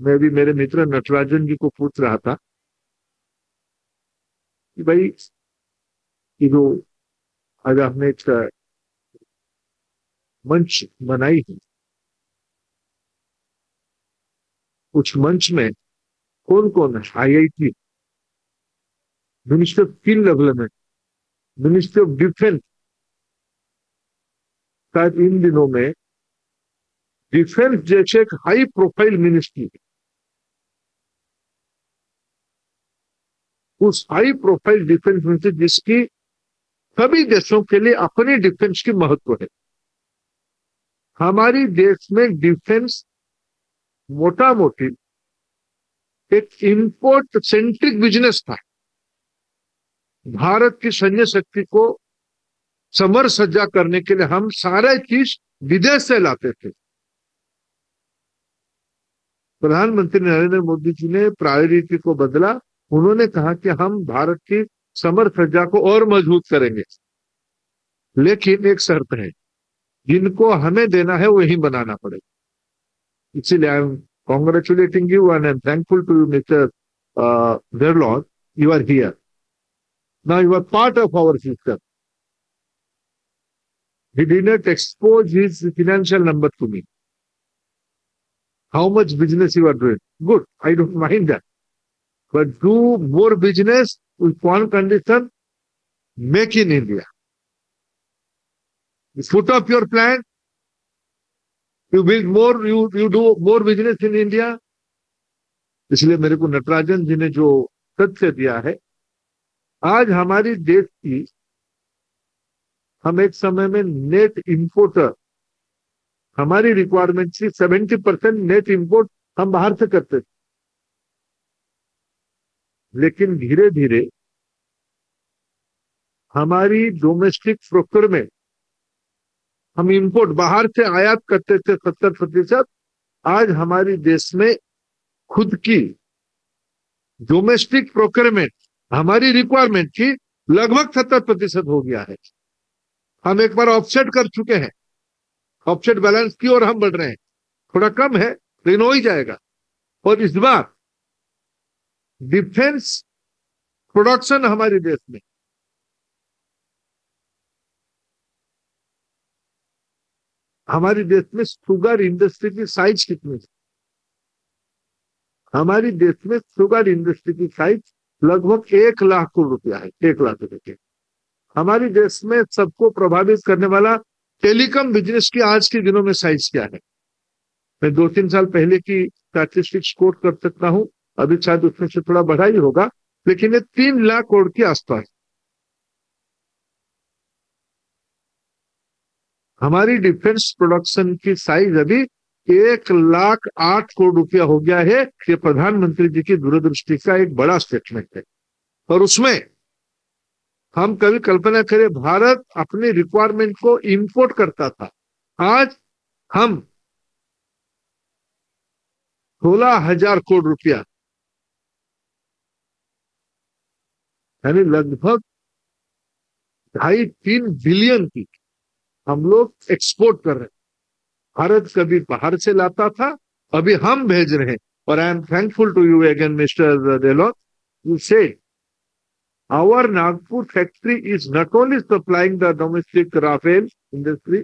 मैं भी मेरे मित्र नटराजन जी को पूछ रहा था कि भाई ये जो आज आपने एक मंच बनाई है। उस मंच में कौन कौन है I I T minister of skill development, ministry of defence शायद इन दिनों में डिफेंस जैसे एक हाई प्रोफ़ाइल मिनिस्ट्री है। उस हाई प्रोफ़ाइल डिफेंस मिनिस्ट्री जिसकी सभी देशों के लिए अपनी डिफेंस की महत्व है। हमारी देश में डिफेंस मोटा मोटी एक इंपोर्ट सेंट्रिक बिज़नेस था। भारत की सैन्य शक्ति को समर सज्जा करने के लिए हम सारे चीज़ विदेश से लाते थे। प्रधानमंत्री नरेंद्र मोदी जी ने प्रायोरिटी को बदला। उन्होंने कहा कि हम भारत की समर सज्जा को और मज़बूत करेंगे। लेकिन एक शर्त है, जिनको हमें देना है वही बनाना पड़ेगा। इसीलिए I am congratulating you and I am thankful to you mister Gerlot you are here ना you are part of our future he did not expose his financial number to me how much business you are doing good I don't mind that But do more business with one condition, make in India. You put up your plan, you build more you you do more business in India इसलिए मेरे को नटराजन जी ने जो तथ्य दिया है आज हमारी देश की हम एक समय में नेट इंपोर्टर हमारी रिक्वायरमेंट थी सेवेंटी परसेंट नेट इंपोर्ट हम बाहर से करते थे। लेकिन धीरे धीरे हमारी डोमेस्टिक प्रोक्योरमेंट हम इंपोर्ट बाहर से आयात करते थे सत्तर प्रतिशत, आज हमारी देश में खुद की डोमेस्टिक प्रोक्योरमेंट हमारी रिक्वायरमेंट की लगभग सत्तर प्रतिशत हो गया है। हम एक बार ऑफसेट कर चुके हैं। ऑफसेट बैलेंस की और हम बढ़ रहे हैं। थोड़ा कम है, लेकिन हो ही जाएगा। और इस बार डिफेंस प्रोडक्शन हमारे देश में। हमारे देश में शुगर इंडस्ट्री की साइज़ कितनी है? हमारे देश में शुगर इंडस्ट्री की साइज़ लगभग एक लाख करोड़ रुपया है, एक लाख रुपए के हमारे देश में सबको प्रभावित करने वाला टेलीकॉम बिज़नेस की आज के दिनों में साइज़ क्या है? मैं दो तीन साल पहले की स्टैटिस्टिक्स कोट कर सकता हूँ। अभी शायद उसमें से थोड़ा बढ़ा ही होगा, लेकिन ये तीन लाख करोड़ के आसपास। हमारी डिफेंस प्रोडक्शन की साइज़ अभी एक लाख आठ करोड़ रुपया हो गया है, ये प्रधानमंत्री जी की दूरदृष्टि का एक बड़ा स्टेटमेंट है। और उसमें हम कभी कल्पना करें, भारत अपने रिक्वायरमेंट को इंपोर्ट करता था। आज हम सोलह हज़ार करोड़ रुपया यानी लगभग ढाई तीन बिलियन की हम लोग एक्सपोर्ट कर रहे हैं। भारत कभी बाहर से लाता था, अभी हम भेज रहे हैं। और I am thankful to you again mister Relot you see our Nagpur factory is not only supplying the domestic Rafale industry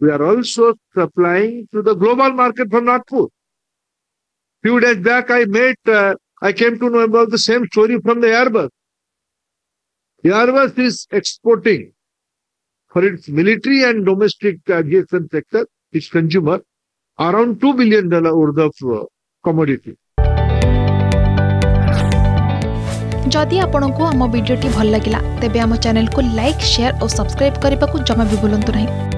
we are also supplying to the global market for Nagpur few days back I met I came to know about the same story from the Airbus Airbus is exporting for its military and domestic aviation sector, its consumer, around $2 billion worth of uh, commodity. जदि आपंक आम भिडी भल लगा तेब आम चेल्क like share और subscribe करने को जमा भी बुलां नहीं